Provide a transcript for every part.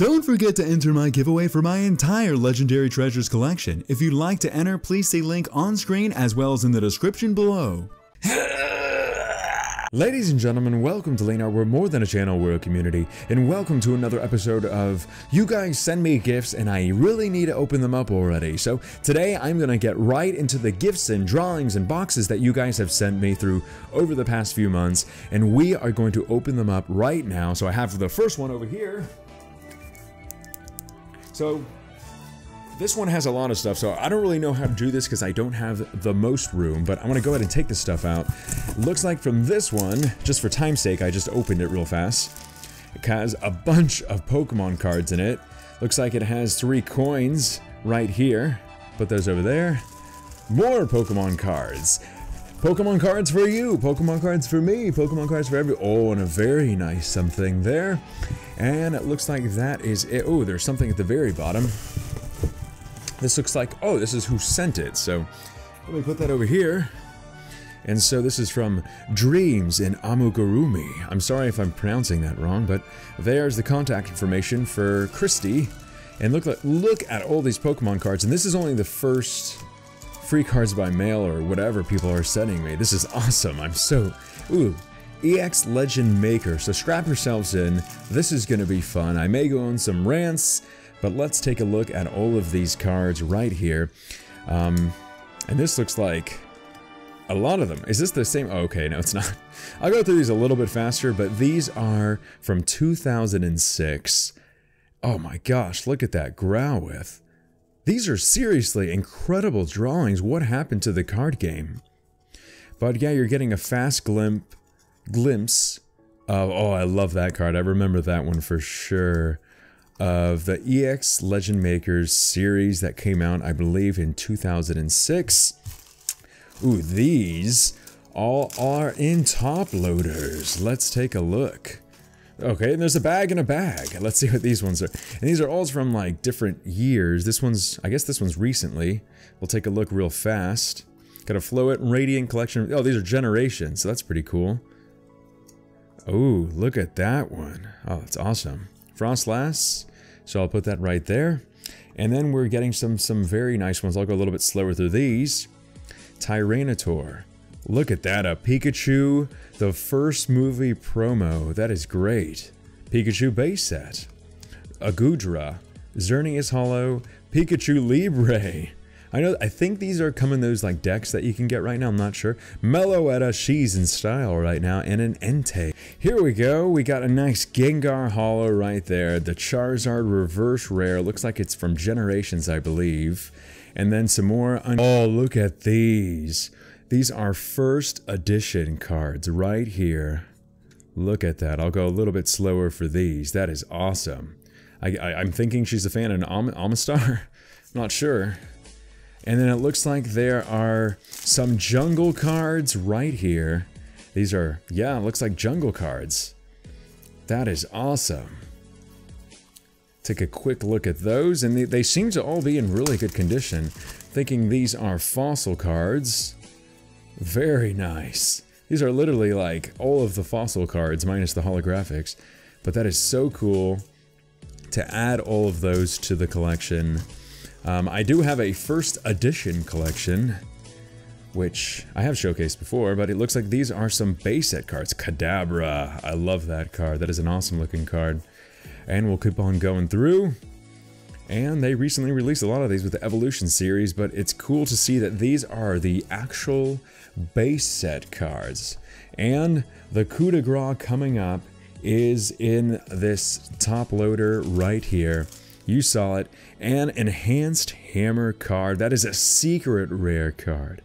Don't forget to enter my giveaway for my entire Legendary Treasures collection. If you'd like to enter, please see link on screen as well as in the description below. Ladies and gentlemen, welcome to Leonhart. We're more than a channel, we're a community, and welcome to another episode of You guys send me gifts and I really need to open them up already. So today I'm going to get right into the gifts and drawings and boxes that you guys have sent me through over the past few months, and we are going to open them up right now. So I have the first one over here. So this one has a lot of stuff, so I don't really know how to do this because I don't have the most room, but I'm going to go ahead and take this stuff out. Looks like from this one, just for time's sake, I just opened it real fast. It has a bunch of Pokemon cards in it. Looks like it has three coins right here. Put those over there. More Pokemon cards. Pokemon cards for you, Pokemon cards for me, Pokemon cards for every- Oh, and a very nice something there. And it looks like that is it. Oh, there's something at the very bottom. This looks like, oh, this is who sent it. So let me put that over here. And so this is from Dreams in Amigurumi. I'm sorry if I'm pronouncing that wrong, but there's the contact information for Christy. And look, look at all these Pokemon cards. And this is only the first free cards by mail or whatever people are sending me. This is awesome. I'm so... Ooh, EX Legend Maker. So strap yourselves in. This is going to be fun. I may go on some rants. But let's take a look at all of these cards right here. Um, and this looks like a lot of them. Is this the same? Oh, okay, no, it's not. I'll go through these a little bit faster, but these are from 2006. Oh my gosh, look at that Growlithe. These are seriously incredible drawings. What happened to the card game? But yeah, you're getting a fast glimp, glimpse of, oh, I love that card. I remember that one for sure of the EX Legend Makers series that came out, I believe, in 2006. Ooh, these all are in top loaders. Let's take a look. Okay, and there's a bag in a bag. Let's see what these ones are. And these are all from like different years. This one's, I guess this one's recently. We'll take a look real fast. Got a Floette Radiant collection. Oh, these are generations, so that's pretty cool. Oh, look at that one. Oh, that's awesome. Froslass, so I'll put that right there. And then we're getting some, some very nice ones. I'll go a little bit slower through these. Tyranitar. Look at that, a Pikachu, the first movie promo. That is great. Pikachu base set. A Goodra. Xerneas Holo. Pikachu Libre. I know, I think these are coming those like decks that you can get right now, I'm not sure. Meloetta, she's in style right now, and an Entei. Here we go, we got a nice Gengar Holo right there. The Charizard reverse rare, looks like it's from Generations, I believe. And then some more, oh, look at these. These are first edition cards right here. Look at that, I'll go a little bit slower for these. That is awesome. I, am thinking she's a fan of Am Amistar. not sure. And then it looks like there are some jungle cards right here. These are, yeah, looks like jungle cards. That is awesome. Take a quick look at those, and they, they seem to all be in really good condition. Thinking these are fossil cards. Very nice. These are literally like all of the fossil cards minus the holographics. But that is so cool to add all of those to the collection. Um, I do have a first edition collection, which I have showcased before, but it looks like these are some base set cards. Kadabra, I love that card. That is an awesome looking card. And we'll keep on going through. And they recently released a lot of these with the Evolution series, but it's cool to see that these are the actual base set cards. And the coup de grace coming up is in this top loader right here. You saw it. An enhanced hammer card. That is a secret rare card.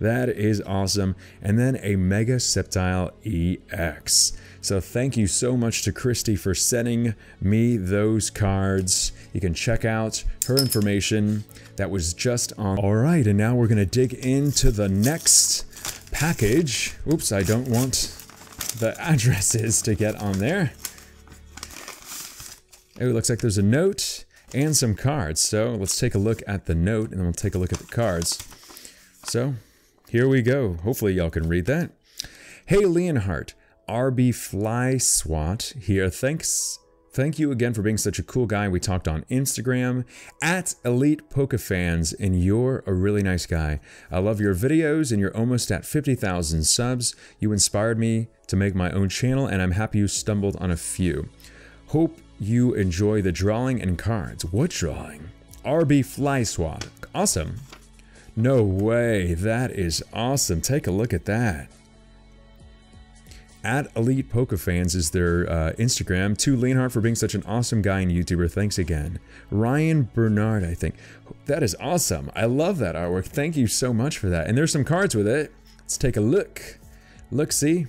That is awesome. And then a Mega Sceptile EX. So thank you so much to Christy for sending me those cards. You can check out her information. That was just on. All right, and now we're going to dig into the next package. Oops, I don't want the addresses to get on there. Oh, it looks like there's a note and some cards. So let's take a look at the note and then we'll take a look at the cards. So here we go. Hopefully y'all can read that. Hey Leonhart, RB Fly Swat here. Thanks Thank you again for being such a cool guy. We talked on Instagram at Elite Pokefans, and you're a really nice guy. I love your videos, and you're almost at 50,000 subs. You inspired me to make my own channel, and I'm happy you stumbled on a few. Hope you enjoy the drawing and cards. What drawing? RB Fly Swat. Awesome. No way. That is awesome. Take a look at that at Elite Pokefans is their uh, Instagram. To Leonhart for being such an awesome guy and YouTuber. Thanks again. Ryan Bernard, I think. That is awesome. I love that artwork. Thank you so much for that. And there's some cards with it. Let's take a look. Look, see?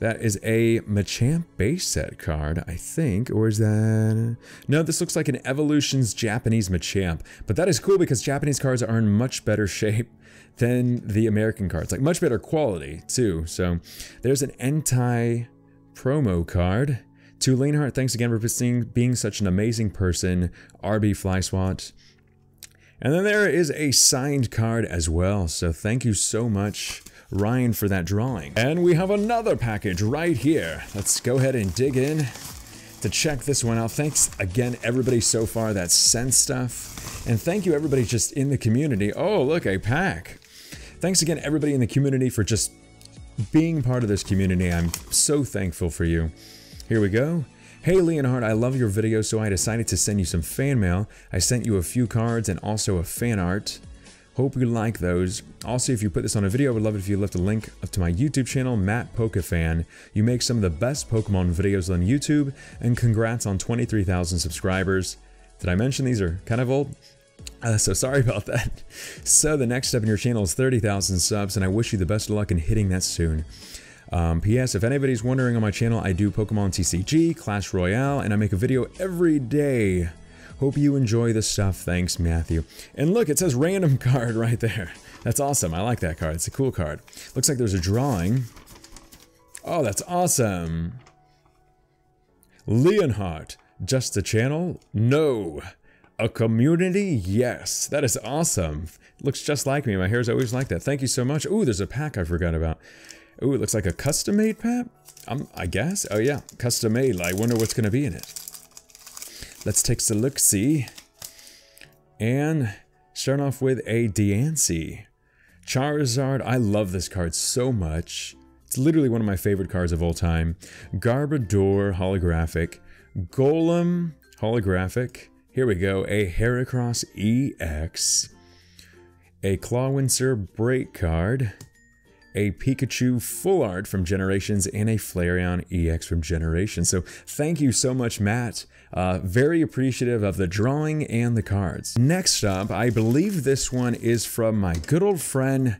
That is a Machamp base set card, I think. Or is that... No, this looks like an Evolutions Japanese Machamp. But that is cool because Japanese cards are in much better shape than the American cards. Like much better quality too. So there's an Entei promo card. To Leonhart, thanks again for being such an amazing person. RB Flyswat. And then there is a signed card as well. So thank you so much, Ryan, for that drawing. And we have another package right here. Let's go ahead and dig in to check this one out. Thanks again, everybody so far that sent stuff. And thank you, everybody just in the community. Oh, look, a pack. Thanks again, everybody in the community, for just being part of this community. I'm so thankful for you. Here we go. Hey Leonhart, I love your video, so I decided to send you some fan mail. I sent you a few cards and also a fan art. Hope you like those. Also, if you put this on a video, I would love it if you left a link up to my YouTube channel, Matt Pokefan. You make some of the best Pokemon videos on YouTube, and congrats on 23,000 subscribers. Did I mention these are kind of old? Uh, so sorry about that. So the next step in your channel is 30,000 subs, and I wish you the best of luck in hitting that soon. Um, P.S. If anybody's wondering on my channel, I do Pokemon TCG, Clash Royale, and I make a video every day. Hope you enjoy the stuff. Thanks, Matthew. And look, it says random card right there. That's awesome. I like that card. It's a cool card. Looks like there's a drawing. Oh, that's awesome. Leonhart. Just a channel? No. A community? Yes. That is awesome. Looks just like me. My hair's always like that. Thank you so much. Ooh, there's a pack I forgot about. Ooh, it looks like a custom-made pack? Um, I guess? Oh yeah, custom-made. I wonder what's going to be in it. Let's take a look-see. And start off with a Diancie. Charizard, I love this card so much. It's literally one of my favorite cards of all time. Garbodor holographic. Golem holographic. Here we go, a Heracross EX, a Clawitzer break card, a Pikachu full art from Generations, and a Flareon EX from Generations. So thank you so much, Matt. Uh, very appreciative of the drawing and the cards. Next up, I believe this one is from my good old friend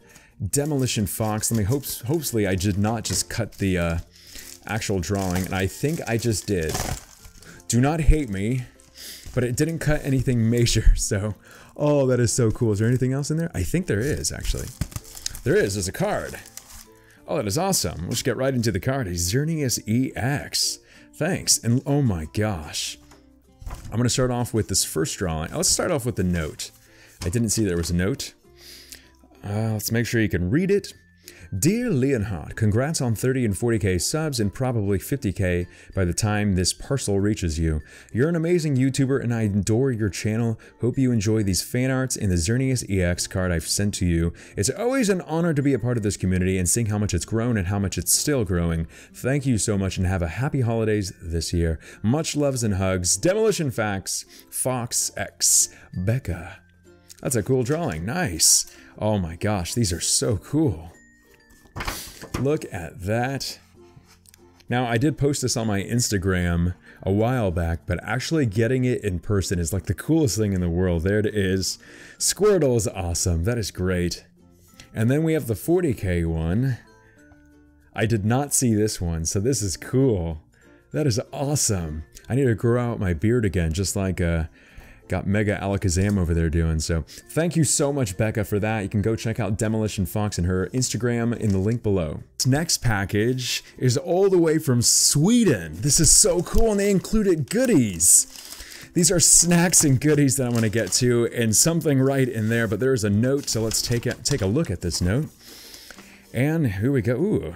Demolition Fox. Let me hope, hopefully I did not just cut the uh, actual drawing, and I think I just did. Do not hate me but it didn't cut anything major. So, oh, that is so cool. Is there anything else in there? I think there is, actually. There is. There's a card. Oh, that is awesome. Let's get right into the card. A Xerneas EX. Thanks. And oh my gosh. I'm going to start off with this first drawing. Let's start off with the note. I didn't see there was a note. Uh, let's make sure you can read it. Dear Leonhart, congrats on 30 and 40k subs and probably 50k by the time this parcel reaches you. You're an amazing YouTuber and I adore your channel. Hope you enjoy these fan arts and the Xerneas EX card I've sent to you. It's always an honor to be a part of this community and seeing how much it's grown and how much it's still growing. Thank you so much and have a happy holidays this year. Much loves and hugs. Demolition Facts, Fox X, Becca. That's a cool drawing. Nice. Oh my gosh, these are so cool. Look at that. Now, I did post this on my Instagram a while back, but actually getting it in person is like the coolest thing in the world. There it is. Squirtle is awesome. That is great. And then we have the 40k one. I did not see this one, so this is cool. That is awesome. I need to grow out my beard again, just like uh, got Mega Alakazam over there doing. So thank you so much, Becca, for that. You can go check out Demolition Fox and her Instagram in the link below. This next package is all the way from Sweden. This is so cool, and they included goodies. These are snacks and goodies that I want to get to, and something right in there, but there is a note, so let's take a, take a look at this note. And here we go. Ooh,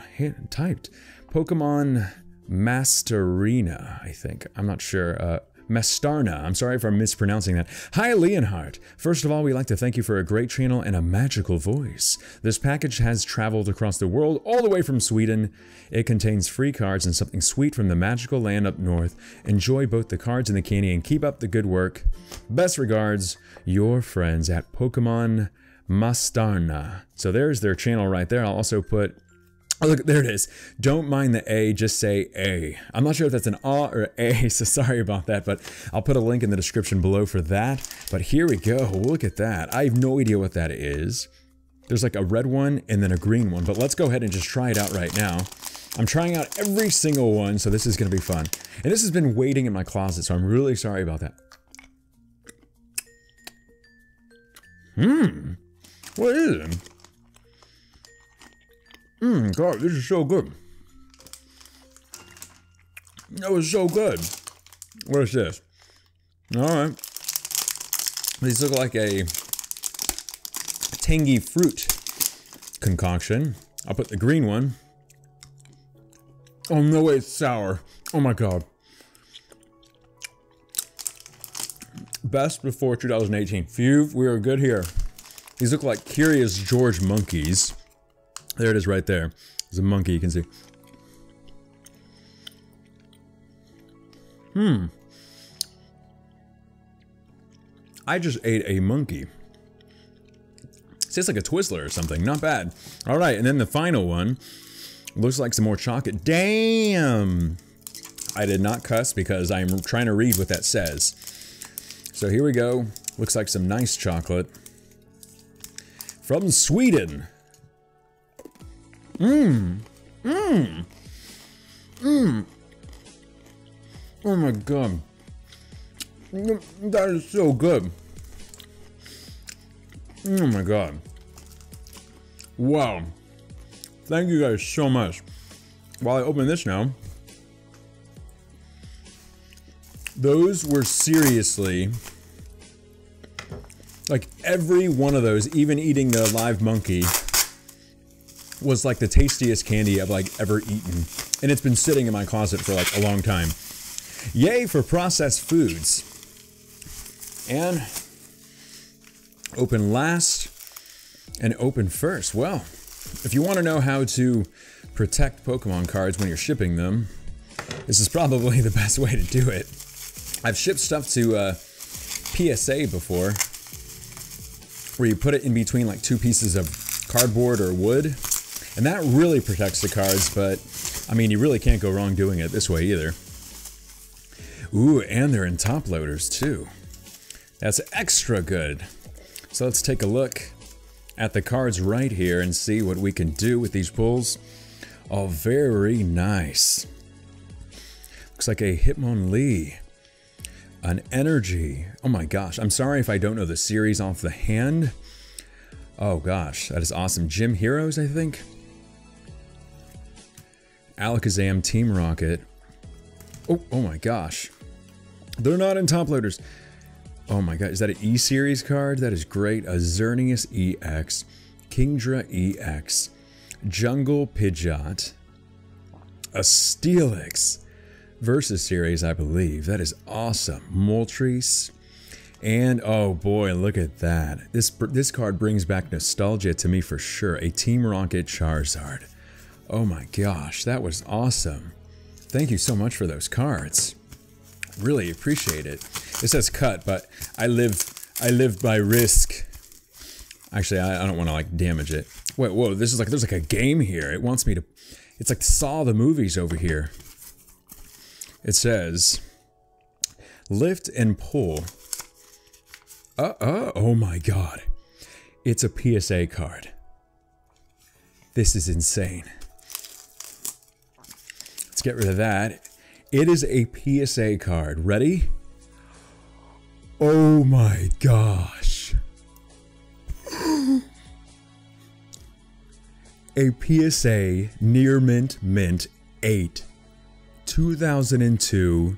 typed. Pokemon Mastarina, I think. I'm not sure. Uh, Mastarna. I'm sorry if I'm mispronouncing that. Hi, Leonhart. First of all, we'd like to thank you for a great channel and a magical voice. This package has traveled across the world, all the way from Sweden. It contains free cards and something sweet from the magical land up north. Enjoy both the cards and the candy and keep up the good work. Best regards, your friends at Pokemon Mastarna. So there's their channel right there. I'll also put Oh, look, there it is. Don't mind the A, just say A. I'm not sure if that's an A or A, so sorry about that, but I'll put a link in the description below for that. But here we go. Look at that. I have no idea what that is. There's like a red one and then a green one, but let's go ahead and just try it out right now. I'm trying out every single one, so this is going to be fun. And this has been waiting in my closet, so I'm really sorry about that. Hmm. What is it? Mmm, God, this is so good. That was so good. What is this? Alright. These look like a tangy fruit concoction. I'll put the green one. Oh, no way, it's sour. Oh my god. Best before 2018. Phew, we are good here. These look like Curious George monkeys. There it is right there. There's a monkey you can see. Hmm. I just ate a monkey. It tastes like a Twizzler or something. Not bad. All right, and then the final one looks like some more chocolate. Damn! I did not cuss because I'm trying to read what that says. So here we go. Looks like some nice chocolate. From Sweden. Mmm. Mmm. Mmm. Oh my god. That is so good. Oh my god. Wow. Thank you guys so much. While I open this now, those were seriously like every one of those, even eating the live monkey, was like the tastiest candy I've like ever eaten. And it's been sitting in my closet for like a long time. Yay for processed foods. And open last and open first. Well, if you want to know how to protect Pokemon cards when you're shipping them, this is probably the best way to do it. I've shipped stuff to uh, PSA before, where you put it in between like two pieces of cardboard or wood, and that really protects the cards, but I mean, you really can't go wrong doing it this way either. Ooh, and they're in top loaders too. That's extra good. So let's take a look at the cards right here and see what we can do with these pulls. Oh, very nice. Looks like a Hitmonlee. An Energy. Oh my gosh, I'm sorry if I don't know the series off the hand. Oh gosh, that is awesome. Gym Heroes, I think? Alakazam Team Rocket. Oh, oh my gosh. They're not in top loaders. Oh my god, is that an E-Series card? That is great. A Xerneas EX. Kingdra EX. Jungle Pidgeot. A Steelix. Versus Series, I believe. That is awesome. Moltres. And oh boy, look at that. This this card brings back nostalgia to me for sure. A Team Rocket Charizard. Oh my gosh, that was awesome. Thank you so much for those cards. Really appreciate it. It says cut, but I live I live by risk. Actually, I, I don't want to like damage it. Wait, whoa, this is like there's like a game here. It wants me to it's like Saw the movies over here. It says lift and pull. Uh uh oh my god. It's a PSA card. This is insane. Let's get rid of that. It is a PSA card. Ready? Oh my gosh. a PSA Near Mint Mint 8 2002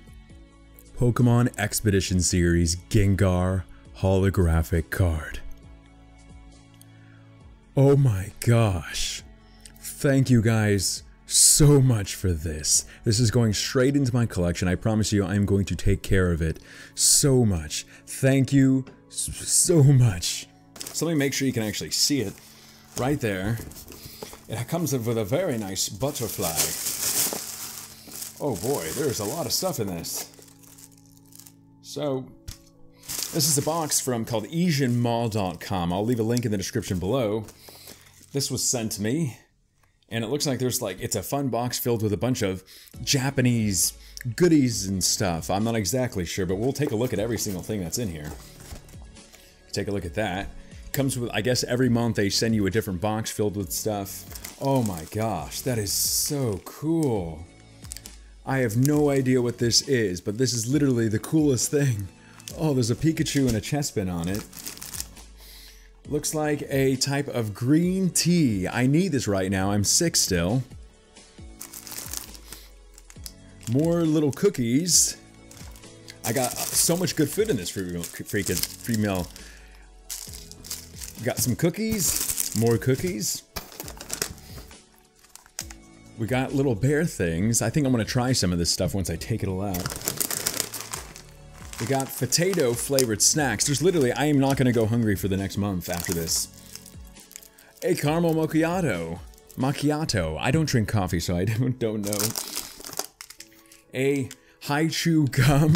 Pokemon Expedition Series Gengar holographic card. Oh my gosh. Thank you guys so much for this. This is going straight into my collection. I promise you I'm going to take care of it so much. Thank you so much. So let me make sure you can actually see it right there. It comes with a very nice butterfly. Oh boy, there's a lot of stuff in this. So, this is a box from called AsianMall.com. I'll leave a link in the description below. This was sent to me, and it looks like there's like, it's a fun box filled with a bunch of Japanese goodies and stuff. I'm not exactly sure, but we'll take a look at every single thing that's in here. Take a look at that. Comes with, I guess every month they send you a different box filled with stuff. Oh my gosh, that is so cool. I have no idea what this is, but this is literally the coolest thing. Oh, there's a Pikachu and a Chespin on it. Looks like a type of green tea. I need this right now. I'm sick still. More little cookies. I got so much good food in this free free meal. Got some cookies. More cookies. We got little bear things. I think I'm gonna try some of this stuff once I take it all out. We got potato flavored snacks. There's literally, I am not gonna go hungry for the next month after this. A caramel macchiato. Macchiato. I don't drink coffee, so I don't, don't know. A Hi-Chew gum.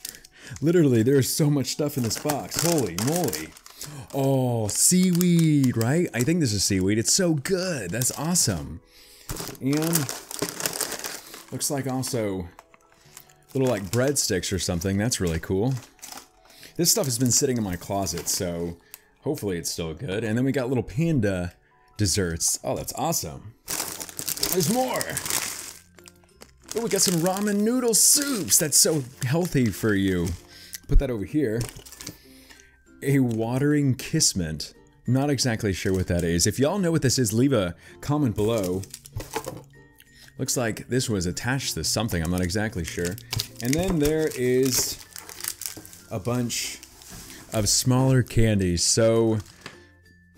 literally, there's so much stuff in this box. Holy moly. Oh, seaweed, right? I think this is seaweed. It's so good. That's awesome. And looks like also little like breadsticks or something. That's really cool. This stuff has been sitting in my closet, so hopefully it's still good. And then we got little panda desserts. Oh, that's awesome. There's more. Oh, we got some ramen noodle soups. That's so healthy for you. Put that over here. A watering kissment. Not exactly sure what that is. If y'all know what this is, leave a comment below. Looks like this was attached to something, I'm not exactly sure. And then there is a bunch of smaller candies. So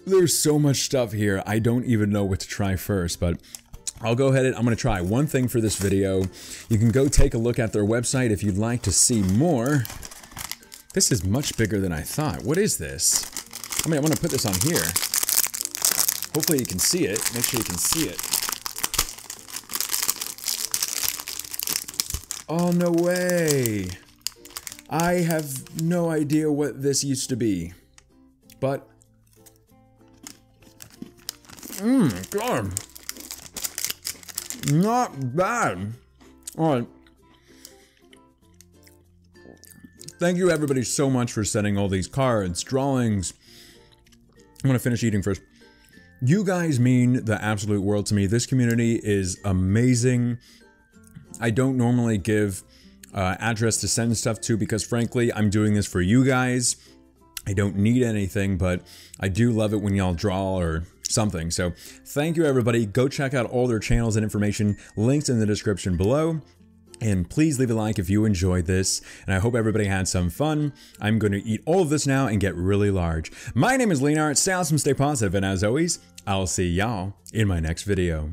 there's so much stuff here, I don't even know what to try first, but I'll go ahead and I'm going to try one thing for this video. You can go take a look at their website if you'd like to see more. This is much bigger than I thought. What is this? I mean, I'm going to put this on here. Hopefully you can see it. Make sure you can see it. Oh, no way. I have no idea what this used to be. But... Mmm, God. Not bad. Alright. Thank you everybody so much for sending all these cards, drawings. I'm gonna finish eating first. You guys mean the absolute world to me. This community is amazing. I don't normally give uh, address to send stuff to because frankly, I'm doing this for you guys. I don't need anything, but I do love it when y'all draw or something. So thank you everybody. Go check out all their channels and information. Links in the description below. And please leave a like if you enjoyed this, and I hope everybody had some fun. I'm going to eat all of this now and get really large. My name is Leonhart, stay awesome, stay positive, and as always, I'll see y'all in my next video.